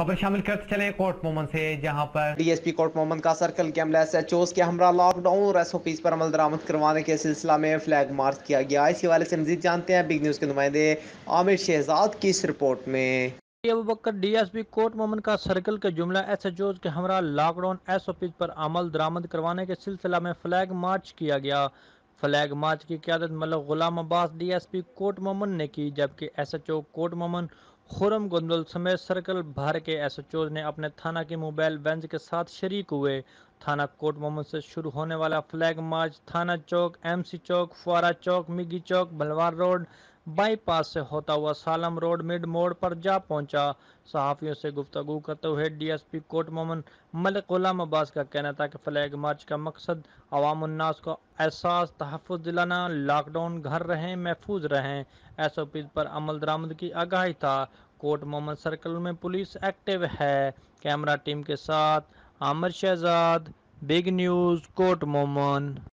खबर शामिल करते चले कोर्ट मोमन से जहाँ पर डीएसपी कोर्ट मोमन का सर्कल कैमरा एस ओस के हमरा लॉकडाउन और एस ओ पीज पर अमल दरामद करवाने के सिलसिला में फ्लैग मार्च किया गया। इसी हवाले से मजीद जानते हैं बिग न्यूज़ के नुमाइंदे आमिर शहजाद की इस रिपोर्ट में। अबू बकर डीएसपी कोर्ट मोमन का सर्कल के जुमला एस एच ओज के हमरा लॉकडाउन एस ओ पीज पर अमल दरामद करवाने के सिलसिला में फ्लैग मार्च किया गया। फ्लैग मार्च की क्यादत मलक गुलाम अब्बास डीएसपी कोट मोमन ने की जबकि एसएचओ कोट मोमन खुरम गुंदल समेत सर्कल भर के एसएचओ ने अपने थाना के मोबाइल वैन के साथ शरीक हुए। थाना कोट मोहम्मद से शुरू होने वाला फ्लैग मार्च, थाना चौक, एमसी चौक, फुआरा चौक, मिगी चौक, बलवार रोड बाईपास से होता हुआ सालम रोड मिड मोड़ पर जा पहुँचा। सहाफ़ियों से गुफ्तगु करते हुए डीएसपी कोट मोमन मलिक गुलाम अब्बास का कहना था कि फ्लैग मार्च का मकसद अवामनास को एहसास तहफ़ दिलाना, लॉकडाउन घर रहें, महफूज रहें। एस ओ पी पर अमल दरामद की आगाही था। कोट मोहम्मद सर्कल में पुलिस एक्टिव है। कैमरा टीम के साथ आमिर शहजाद, बिग न्यूज़, कोट मोमन।